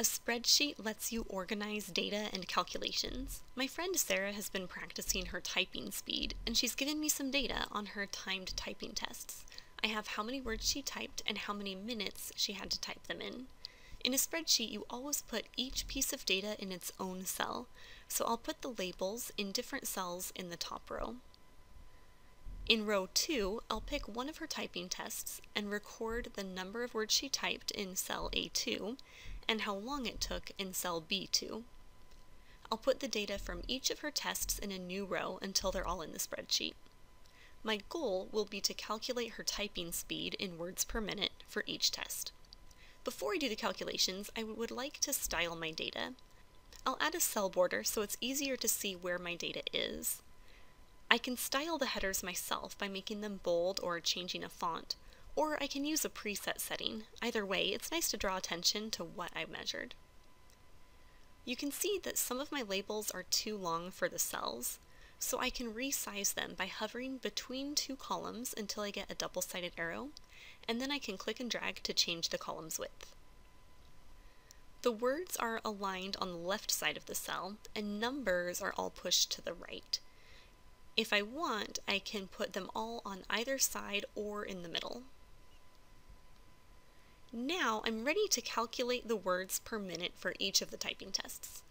A spreadsheet lets you organize data and calculations. My friend Sarah has been practicing her typing speed, and she's given me some data on her timed typing tests. I have how many words she typed and how many minutes she had to type them in. In a spreadsheet, you always put each piece of data in its own cell, so I'll put the labels in different cells in the top row. In row 2, I'll pick one of her typing tests and record the number of words she typed in cell A2 and how long it took in cell B2. I'll put the data from each of her tests in a new row until they're all in the spreadsheet. My goal will be to calculate her typing speed in words per minute for each test. Before I do the calculations, I would like to style my data. I'll add a cell border so it's easier to see where my data is. I can style the headers myself by making them bold or changing a font, or I can use a preset setting. Either way, it's nice to draw attention to what I measured. You can see that some of my labels are too long for the cells, so I can resize them by hovering between two columns until I get a double-sided arrow, and then I can click and drag to change the column's width. The words are aligned on the left side of the cell, and numbers are all pushed to the right. If I want, I can put them all on either side or in the middle. Now I'm ready to calculate the words per minute for each of the typing tests.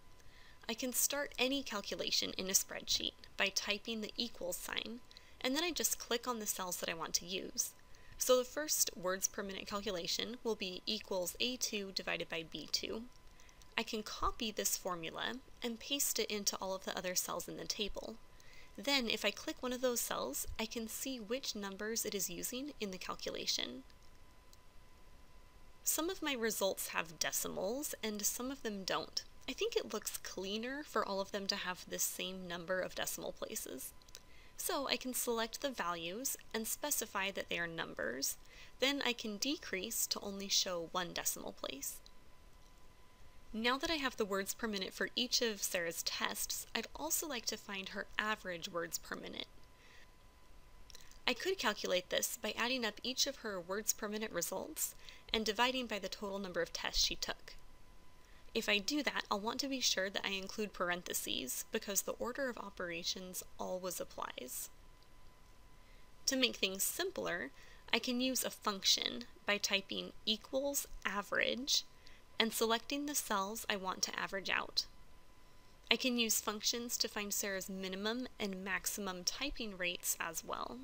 I can start any calculation in a spreadsheet by typing the equals sign, and then I just click on the cells that I want to use. So the first words per minute calculation will be equals A2 divided by B2. I can copy this formula and paste it into all of the other cells in the table. Then, if I click one of those cells, I can see which numbers it is using in the calculation. Some of my results have decimals and some of them don't. I think it looks cleaner for all of them to have the same number of decimal places. So I can select the values and specify that they are numbers. Then I can decrease to only show one decimal place. Now that I have the words per minute for each of Sarah's tests, I'd also like to find her average words per minute. I could calculate this by adding up each of her words per minute results and dividing by the total number of tests she took. If I do that, I'll want to be sure that I include parentheses because the order of operations always applies. To make things simpler, I can use a function by typing equals average and selecting the cells I want to average out. I can use functions to find Sarah's minimum and maximum typing rates as well.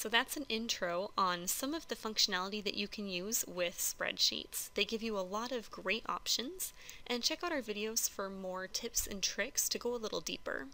So that's an intro on some of the functionality that you can use with spreadsheets. They give you a lot of great options, and check out our videos for more tips and tricks to go a little deeper.